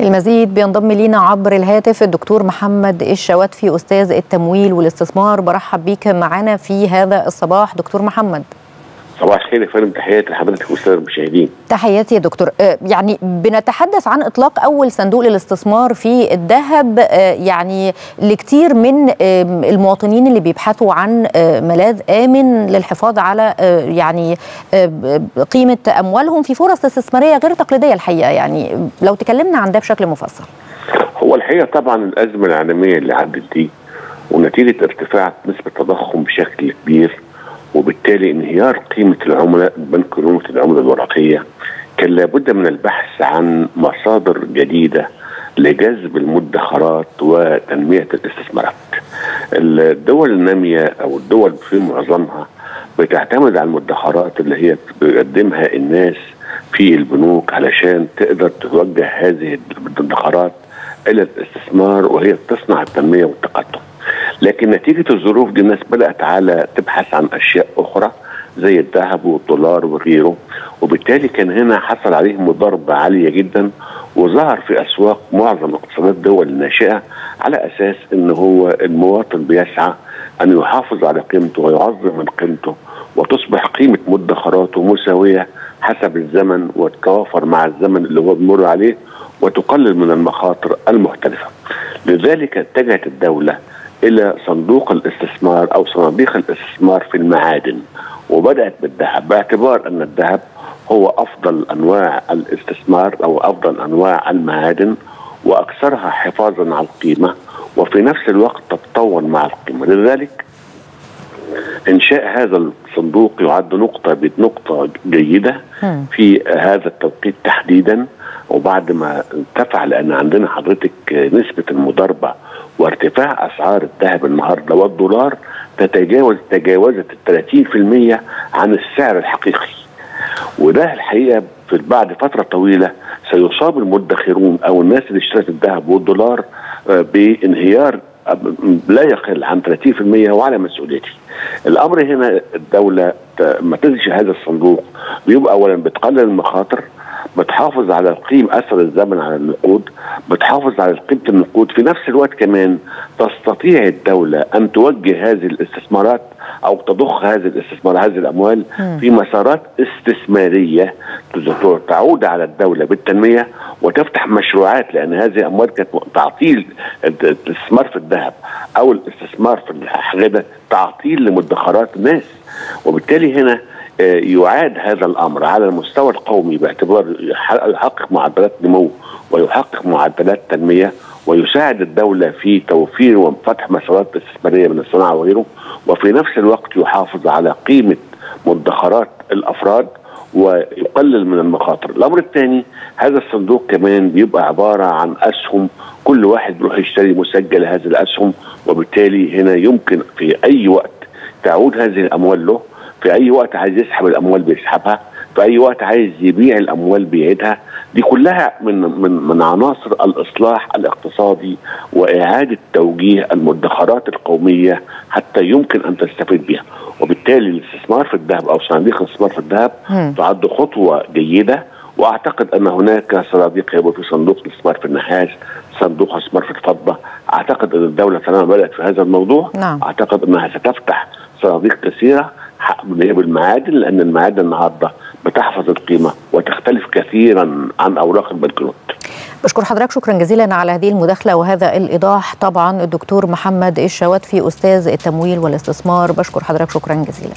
المزيد بينضم لينا عبر الهاتف الدكتور محمد الشواتفي أستاذ التمويل والاستثمار. برحب بيك معنا في هذا الصباح. دكتور محمد. صباح الخير يا فندم. تحياتي لحضرتك والساده المشاهدين. تحياتي يا دكتور. يعني بنتحدث عن إطلاق أول صندوق للاستثمار في الذهب. يعني لكثير من المواطنين اللي بيبحثوا عن ملاذ آمن للحفاظ على يعني قيمة أموالهم في فرص استثمارية غير تقليدية الحقيقة. يعني لو تكلمنا عن ده بشكل مفصل. هو الحقيقة طبعا الأزمة العالميه اللي عدت دي ونتيجة ارتفاع نسبة التضخم بشكل كبير وبالتالي انهيار قيمة العملة بنك العملة الورقية كان لابد من البحث عن مصادر جديدة لجذب المدخرات وتنمية الاستثمارات. الدول النامية أو الدول في معظمها بتعتمد على المدخرات اللي هي بيقدمها الناس في البنوك علشان تقدر توجه هذه المدخرات إلى الاستثمار وهي تصنع التنمية والتقدم. لكن نتيجة الظروف دي الناس بدأت على تبحث عن أشياء أخرى زي الذهب والدولار وغيره وبالتالي كان هنا حصل عليهم مضاربه عاليه جدا وظهر في أسواق معظم اقتصادات الدول الناشئه على أساس إن هو المواطن بيسعى أن يحافظ على قيمته ويعظم من قيمته وتصبح قيمة مدخراته مساوية حسب الزمن وتتوافر مع الزمن اللي هو بيمر عليه وتقلل من المخاطر المختلفة. لذلك اتجهت الدولة إلى صندوق الاستثمار أو صناديق الاستثمار في المعادن. وبدأت بالذهب. باعتبار أن الذهب هو أفضل أنواع الاستثمار أو أفضل أنواع المعادن وأكثرها حفاظا على القيمة وفي نفس الوقت تتطور مع القيمة. لذلك إنشاء هذا الصندوق يعد نقطة بنقطة جيدة في هذا التوقيت تحديدا. وبعد ما ارتفع لأن عندنا حضرتك نسبة المضاربة وارتفاع أسعار الذهب النهارده والدولار تتجاوز تجاوزت ال 30% عن السعر الحقيقي. وده الحقيقة بعد فترة طويلة سيصاب المدخرون أو الناس اللي اشترت الذهب والدولار بانهيار لا يقل عن 30% وعلى مسؤوليتي. الأمر هنا الدولة ما تنشئ هذا الصندوق بيبقى اولا بتقلل المخاطر بتحافظ على القيم أثر الزمن على النقود بتحافظ على قيمة النقود. في نفس الوقت كمان تستطيع الدولة أن توجه هذه الاستثمارات أو تضخ هذه الاستثمار هذه الأموال في مسارات استثمارية. تعود على الدولة بالتنمية وتفتح مشروعات لأن هذه الأموال كانت تعطيل الاستثمار في الذهب أو الاستثمار في الاحغده تعطيل لمدخرات الناس. وبالتالي هنا يعاد هذا الأمر على المستوى القومي باعتبار يحقق معدلات نمو ويحقق معدلات تنمية ويساعد الدولة في توفير وفتح مسارات استثمارية من الصناعة وغيره وفي نفس الوقت يحافظ على قيمة مدخرات الأفراد ويقلل من المخاطر. الأمر الثاني هذا الصندوق كمان بيبقى عبارة عن أسهم كل واحد بيروح يشتري مسجل هذه الأسهم وبالتالي هنا يمكن في أي وقت تعود هذه الأموال له في أي وقت عايز يسحب الأموال بيسحبها في أي وقت عايز يبيع الأموال بيعيدها. دي كلها من من من عناصر الإصلاح الاقتصادي وإعادة توجيه المدخرات القومية حتى يمكن أن تستفيد بها وبالتالي الاستثمار في الذهب أو صناديق الاستثمار في الذهب تعد خطوة جيدة. وأعتقد أن هناك صناديق يبقى في صندوق الاستثمار في النحاس صندوق الاستثمار في الفضة. أعتقد إن الدولة طالما بدأت في هذا الموضوع. نعم. أعتقد أنها ستفتح صناديق كثيرة اللي هي بالمعادن لأن المعادن النهارده بتحفظ القيمة وتختلف كثيرا عن أوراق البنكنوت. بشكر حضرتك شكرا جزيلا على هذه المداخلة وهذا الإيضاح طبعا الدكتور محمد الشواتفي أستاذ التمويل والاستثمار بشكر حضرتك شكرا جزيلا.